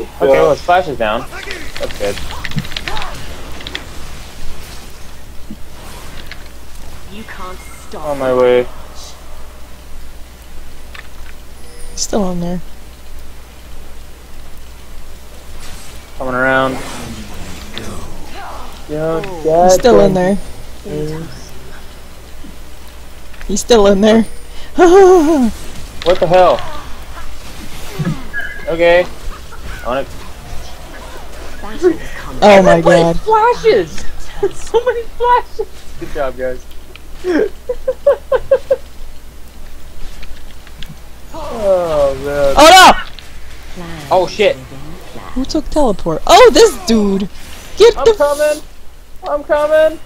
Okay, well, his flash is down. That's good. You can't stop. On my way. Still on there. Coming around. Yo, Oh. God He's still in damn. there. He's still in there. What the hell? Okay. On it. Oh my god. Flashes! so many flashes! Good job, guys. oh, man. Oh Plan Oh, shit. within no! plan. Who took teleport? Oh, this dude! Get the I'm coming! I'm coming!